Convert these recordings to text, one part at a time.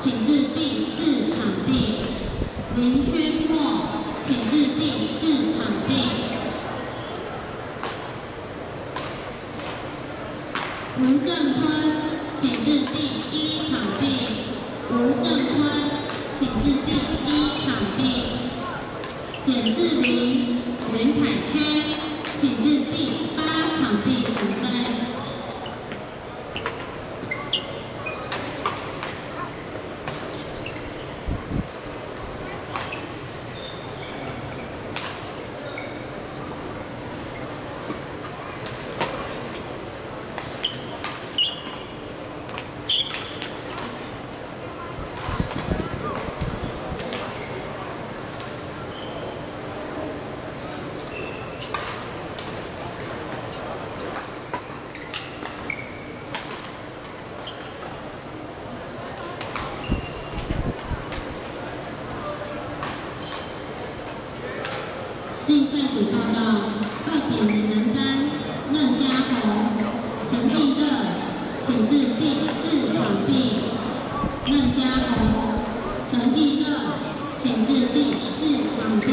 请至第四场地。林轩墨，请至第四场地。吴正坤，请至第一场地。吴正坤，请至第一场地。简志林、袁凯轩，请至第八场地准备。竞赛组报告：二点零男单任家宏、陈立乐，请至第四场地。任家宏、陈立乐，请至第四场地。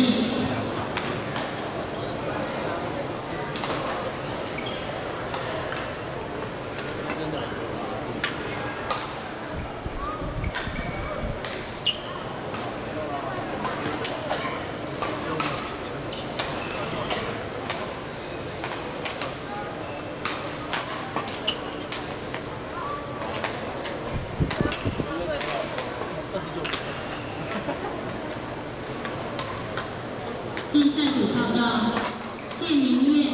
竞赛组报告：谢明月、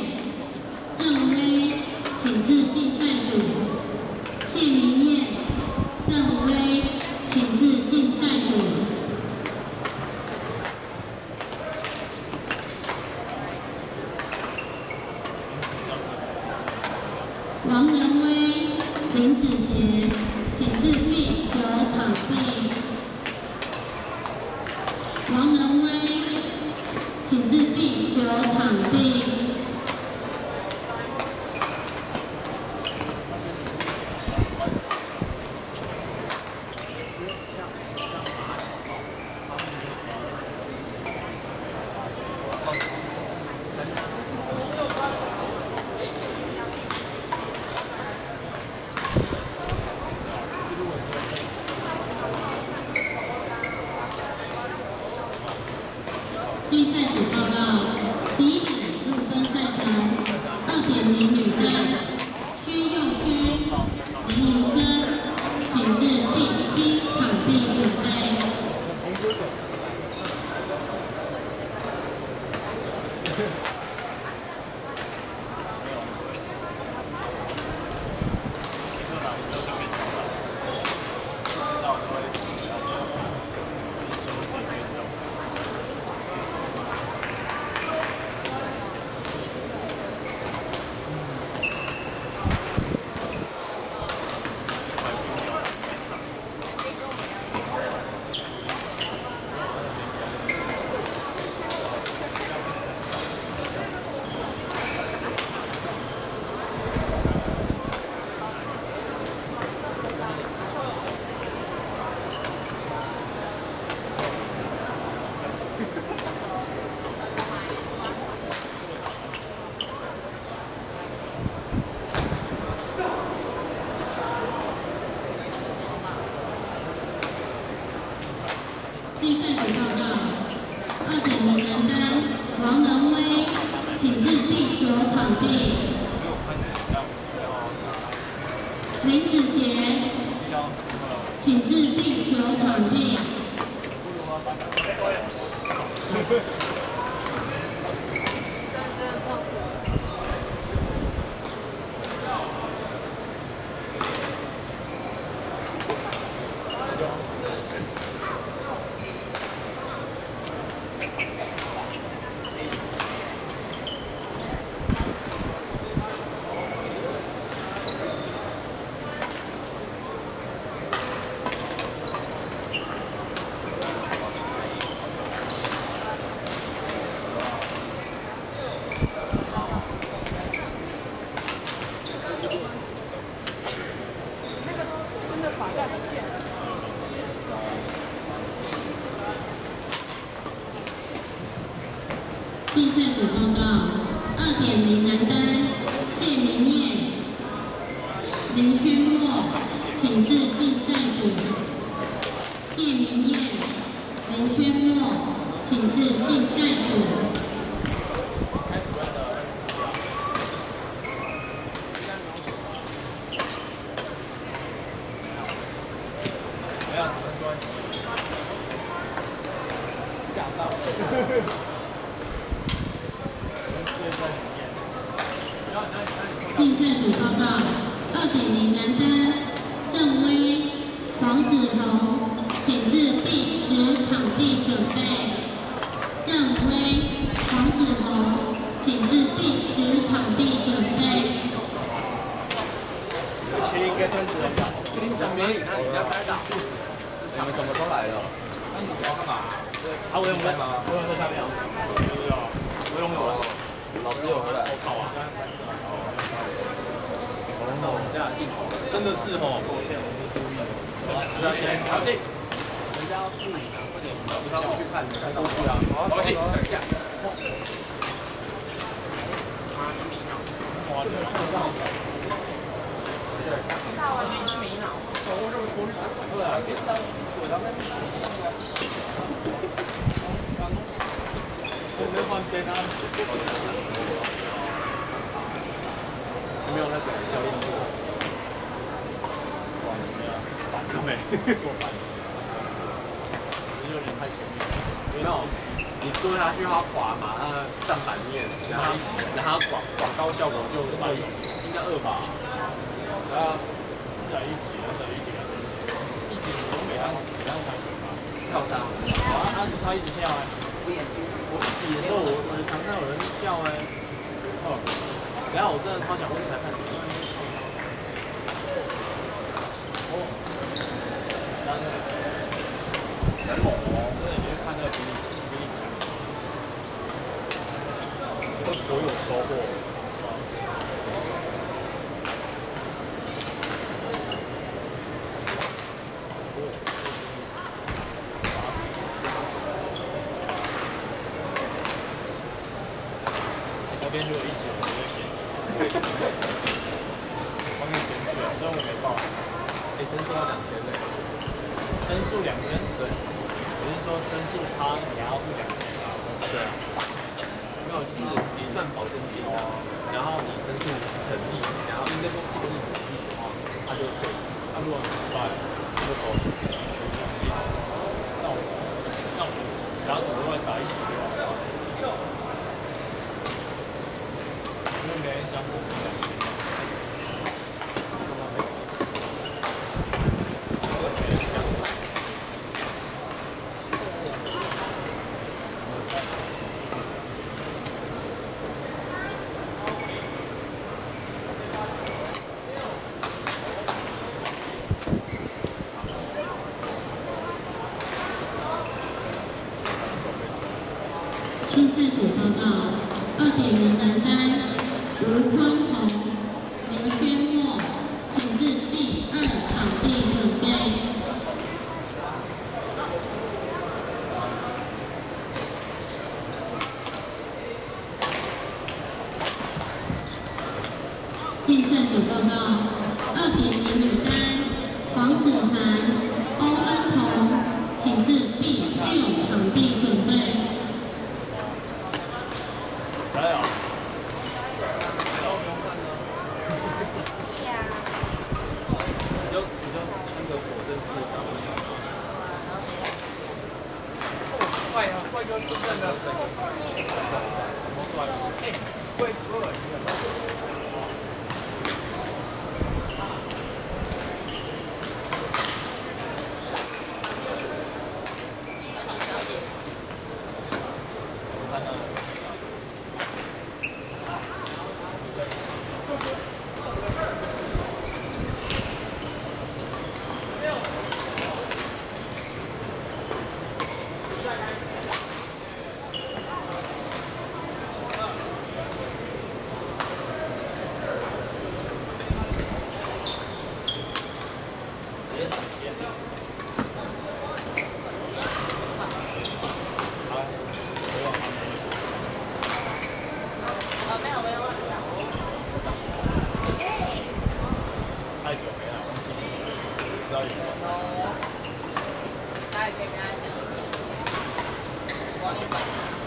郑威，请至竞赛组。谢明月、郑威，请报告：二点零男单王仁威，请至地球场地。林子杰，请至地球场地。竞赛组报告：二点零男单，谢明烨、林轩墨，请至竞赛组。谢明烨、林轩墨，请至竞。竞赛组报告：二点零男单郑威、黄子彤，请至第十场地准备。郑威、黄子彤，请至第十场地准备。麒麟跟孙子人打，麒麟长美女，那你要不要打？你们怎么都来了？那你要干嘛？啊，我有在吗？我有在下面啊。有有，我有有了。老师有回来。我靠啊！真的是哦，抱歉，我是故意的。不要先调气，人家要注意，快点，不要去看，看过去啊。调气，等一下。哇，这个看不到。到了，你是迷脑。对啊，别当，我当那。有没有换边啊？有没有那个教练过？哇，没有，没做板子，有点太前面。没有，你坐下去它滑嘛，它上板面，然后然后广广告效果就会应该二吧？啊，在一级，在一级，一级我都没当，没当感觉吧？跳伞。啊，他他一直跳哎。我眼睛，的时候我我常看有人叫哎。哦。然后我真的超想问裁判。哦。当然。哦，所以你就看那个比你比你强。都都有收获。那边就有一级，我会点。我也是。方面点卷，虽然我没报。哎，申诉要两千嘞。申诉两千？对。我是说申诉他，你还要付两千啊？对啊。没有，就是你算保证金啊，然后你申诉成立，然后应该说抗议成立的话，他就可以。他如果失败，就投全部成立。那我那我甲组另外打一级的话。因为没人想我分享。竞赛组报告：二点零男单吴 匡宏、林轩墨，请至第二场地准备。竞赛组报告：二点零女单黄子涵、欧恩彤，请至第六场地准备。来了。你就你就那个果真是长得帅呀，帅哥出现了！何?